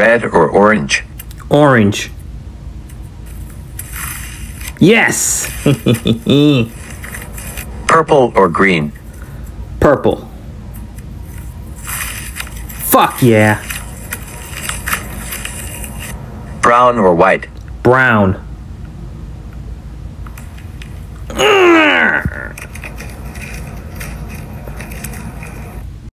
Red or orange? Orange. Yes! Purple or green? Purple. Fuck yeah. Brown or white? Brown.